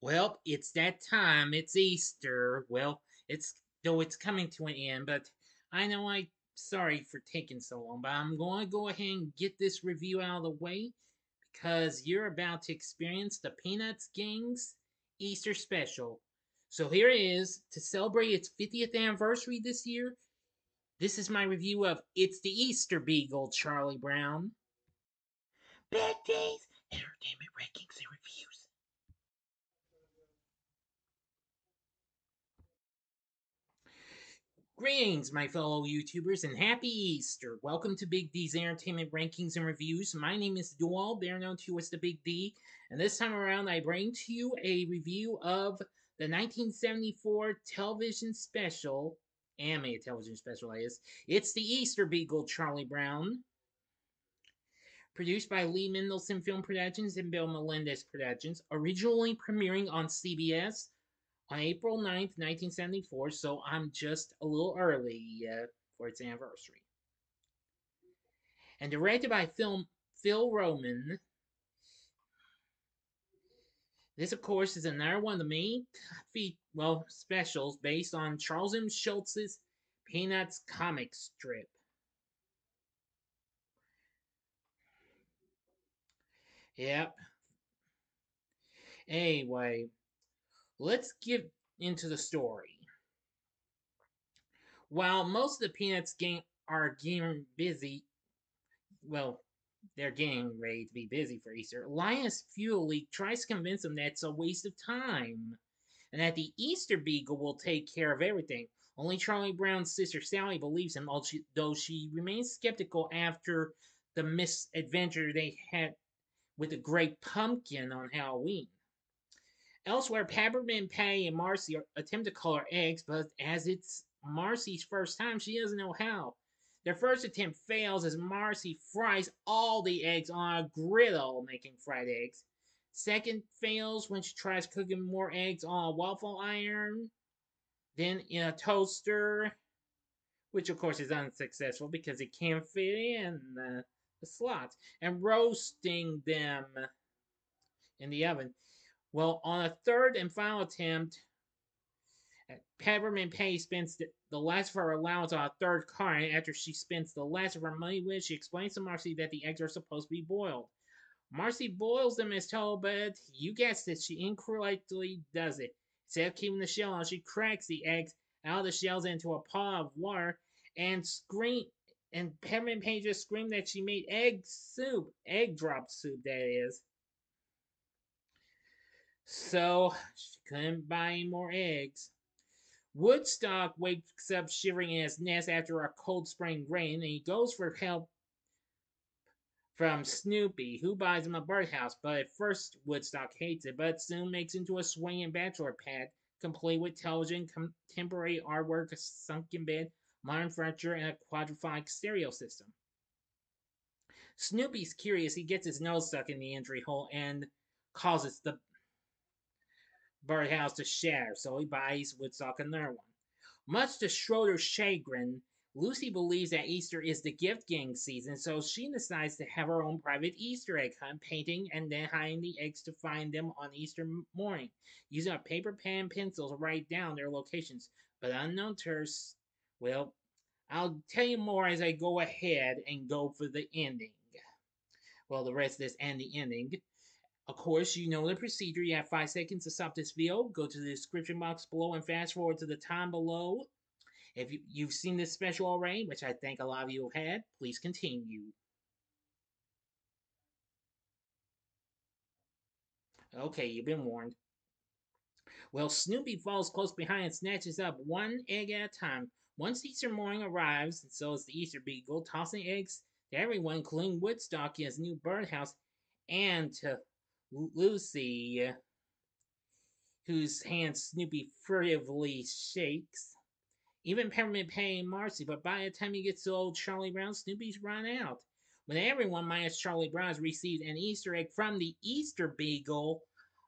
Well, it's that time. It's Easter. Well, it's though it's coming to an end, but I know I sorry for taking so long, but I'm going to go ahead and get this review out of the way because you're about to experience the Peanuts Gang's Easter special. So here it is to celebrate its 50th anniversary this year. This is my review of It's the Easter Beagle, Charlie Brown. Big D's Entertainment Rankings and Reviews. Greetings, my fellow YouTubers, and happy Easter! Welcome to Big D's Entertainment Rankings and Reviews. My name is Dual, better known to you as the Big D, and this time around I bring to you a review of the 1974 television special, animated television special, that is. It's the Easter Beagle, Charlie Brown. Produced by Lee Mendelson Film Productions and Bill Melendez Productions, originally premiering on CBS on April 9th, 1974, so I'm just a little early uh, for its anniversary. And directed by film Phil Roman. This, of course, is another one of the main feat, well, specials based on Charles M. Schulz's Peanuts comic strip. Yep. Anyway, let's get into the story. While most of the Peanuts gang are getting busy, well, they're getting ready to be busy for Easter, Linus Fuel tries to convince them that it's a waste of time and that the Easter Beagle will take care of everything. Only Charlie Brown's sister Sally believes him, though she remains skeptical after the misadventure they had with the Great Pumpkin on Halloween. Elsewhere, Peppermint Patty and Marcy attempt to color eggs, but as it's Marcy's first time, she doesn't know how. Their first attempt fails as Marcy fries all the eggs on a griddle, making fried eggs. Second fails when she tries cooking more eggs on a waffle iron, then in a toaster, which of course is unsuccessful because it can't fit in the, the slots, and roasting them in the oven. Well, on a third and final attempt, uh, Peppermint Patty spends the, last of her allowance on a third card. After she spends the last of her money with, she explains to Marcy that the eggs are supposed to be boiled. Marcy boils them as told, but you guessed it, she incorrectly does it. Instead of keeping the shell on, she cracks the eggs out of the shells into a pot of water and scream and Peppermint Patty just screamed that she made egg soup, egg drop soup, that is. So she couldn't buy any more eggs. Woodstock wakes up shivering in his nest after a cold spring rain, and he goes for help from Snoopy, who buys him a birdhouse. But at first, Woodstock hates it, but soon makes into a swinging bachelor pad, complete with television, contemporary artwork, a sunken bed, modern furniture, and a quadraphonic stereo system. Snoopy's curious. He gets his nose stuck in the entry hole and causes the birdhouse to share, so he buys Woodstock another one. Much to Schroeder's chagrin, Lucy believes that Easter is the gift giving season, so she decides to have her own private Easter egg hunt, painting and then hiding the eggs to find them on Easter morning, using a paper, pen, and pencil to write down their locations. But unknown to her, well, I'll tell you more as I go ahead and go for the ending. Well, the rest of this and the ending. Of course, you know the procedure. You have five seconds to stop this video. Go to the description box below and fast forward to the time below. If you, have seen this special already, which I think a lot of you have had, please continue. Okay, you've been warned. Well, Snoopy falls close behind and snatches up one egg at a time. Once Easter morning arrives, and so is the Easter Beagle, tossing eggs to everyone, including Woodstock in his new birdhouse, and to Lucy, whose hand Snoopy furtively shakes. Even Peppermint Patty and Marcy, but by the time he gets to old Charlie Brown, Snoopy's run out. When everyone minus Charlie Brown has received an Easter egg from the Easter Beagle,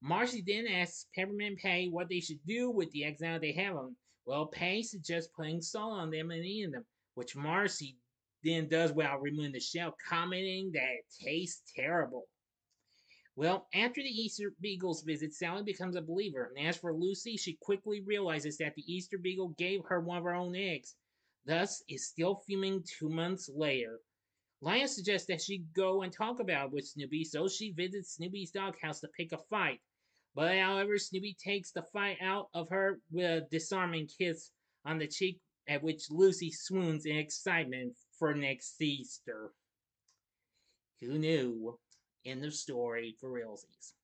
Marcy then asks Peppermint Patty what they should do with the eggs now they have them. Well, Patty suggests putting salt on them and eating them, which Marcy then does while removing the shell, commenting that it tastes terrible. Well, after the Easter Beagle's visit, Sally becomes a believer, and as for Lucy, she quickly realizes that the Easter Beagle gave her one of her own eggs, thus is still fuming two months later. Linus suggests that she go and talk about it with Snoopy, so she visits Snoopy's doghouse to pick a fight. But however, Snoopy takes the fight out of her with a disarming kiss on the cheek, at which Lucy swoons in excitement for next Easter. Who knew? End of story for realsies.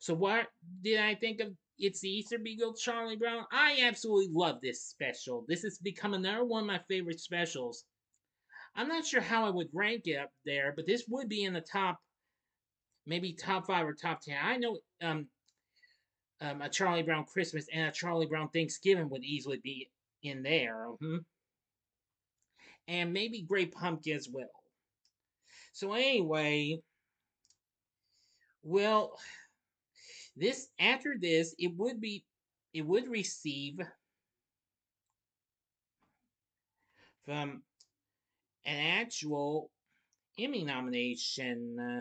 So what did I think of It's the Easter Beagle Charlie Brown? I absolutely love this special. This has become another one of my favorite specials. I'm not sure how I would rank it up there, but this would be in the top, maybe top five or top ten. I know um, um, a Charlie Brown Christmas and a Charlie Brown Thanksgiving would easily be in there. Mm-hmm. And maybe Great Pumpkin as well. So anyway, well, this after this, it would be it would receive from an actual Emmy nomination uh,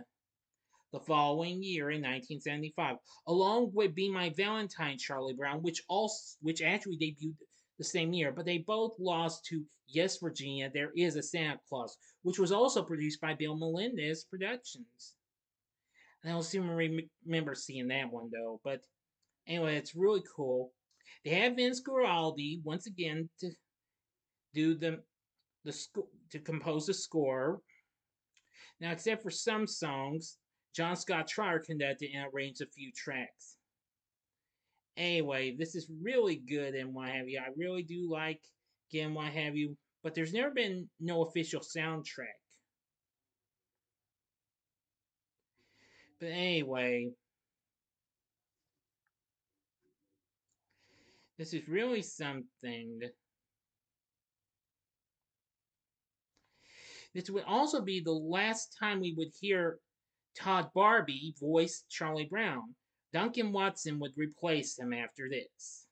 the following year in 1975, along with Be My Valentine, Charlie Brown, which also which actually debuted the same year, but they both lost to Yes, Virginia, There Is a Santa Claus, which was also produced by Bill Melendez Productions. I don't seem to re- remember seeing that one though. But anyway, it's really cool. They have Vince Guaraldi once again to do the the sc- to compose the score. Now, except for some songs, John Scott Trotter conducted and arranged a few tracks. Anyway, this is really good and what have you. I really do like again what have you, but there's never been no official soundtrack. But anyway, this is really something. This would also be the last time we would hear Todd Barbee voice Charlie Brown. Duncan Watson would replace him after this.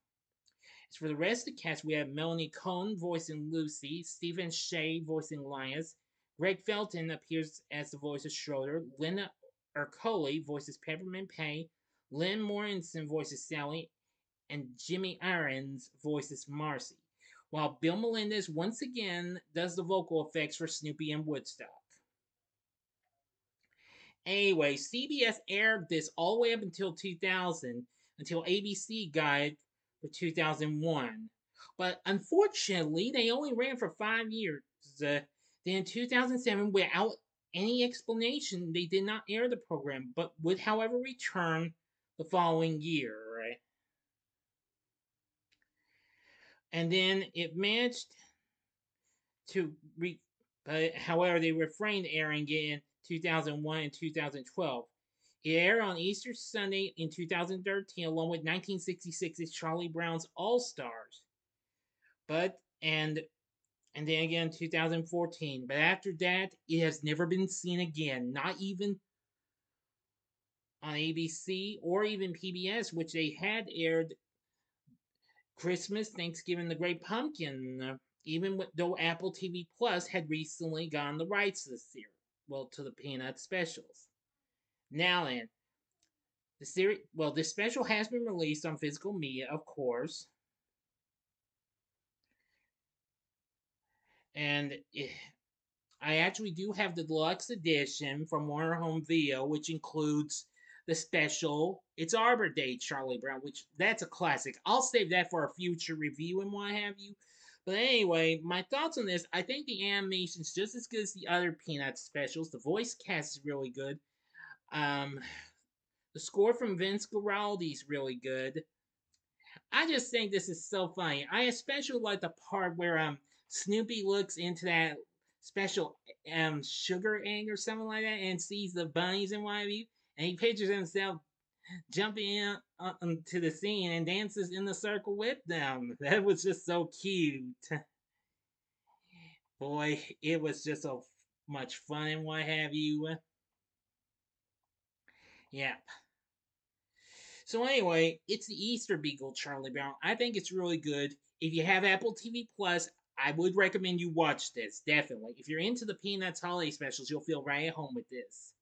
As for the rest of the cast, we have Melanie Kohn voicing Lucy, Stephen Shea voicing Linus, Greg Felton appears as the voice of Schroeder, Linda Ercole voices Peppermint Patty, Lynn Morrison voices Sally, and Jimmy Irons voices Marcy, while Bill Melendez once again does the vocal effects for Snoopy and Woodstock. Anyway, CBS aired this all the way up until 2000, until ABC got it for 2001. But unfortunately, they only ran for five years. Uh, then in 2007, without any explanation, they did not air the program, but would, however, return the following year, right? And then it managed to re, but however, they refrained airing it in 2001 and 2012. It aired on Easter Sunday in 2013, along with 1966's Charlie Brown's All Stars. But and and then again 2014. But after that, it has never been seen again, not even on ABC or even PBS, which they had aired Christmas, Thanksgiving, The Great Pumpkin, even though Apple TV Plus had recently gotten the rights to the series, well, to the Peanut specials. Now then, the series, well, this special has been released on physical media, of course. And it, I actually do have the deluxe edition from Warner Home Video, which includes the special It's Arbor Day Charlie Brown, which that's a classic. I'll save that for a future review and what have you. But anyway, my thoughts on this, I think the animation's just as good as the other Peanuts specials. The voice cast is really good. Um, the score from Vince Guaraldi is really good. I just think this is so funny. I especially like the part where um Snoopy looks into that special um sugar egg or something like that and sees the bunnies and what have you, and he pictures himself jumping in onto the scene and dances in the circle with them. That was just so cute. Boy, it was just so much fun and what have you. Yep. So anyway, it's the Easter Beagle, Charlie Brown. I think it's really good. If you have Apple TV Plus, I would recommend you watch this, definitely. If you're into the Peanuts holiday specials, you'll feel right at home with this.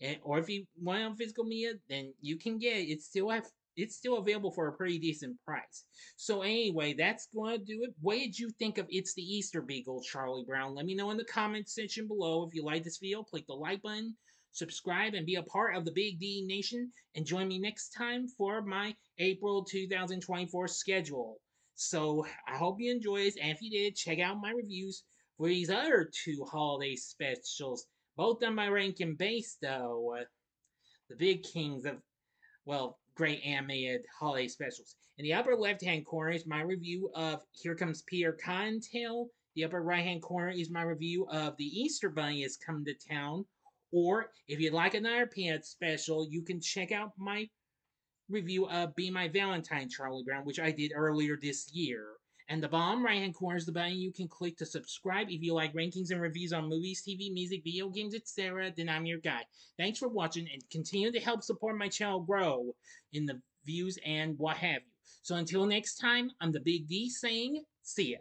And, or if you want on physical media, then you can get it. It's still have it's still available for a pretty decent price. So anyway, that's going to do it. What did you think of It's the Easter Beagle, Charlie Brown? Let me know in the comment section below. If you like this video, click the like button, subscribe, and be a part of the Big D Nation. And join me next time for my April 2024 schedule. So I hope you enjoyed this. And if you did, check out my reviews for these other two holiday specials. Both done by Rankin Bass, though. Uh, the big kings of, well, great animated holiday specials. In the upper left-hand corner is my review of Here Comes Peter Cottontail. The upper right-hand corner is my review of The Easter Bunny Is Come to Town. Or, if you'd like another Peanut special, you can check out my review of Be My Valentine, Charlie Brown, which I did earlier this year. And the bottom right hand corner is the button you can click to subscribe if you like rankings and reviews on movies, TV, music, video games, etc. Then I'm your guy. Thanks for watching and continue to help support my channel grow in the views and what have you. So until next time, I'm the Big D saying, see ya.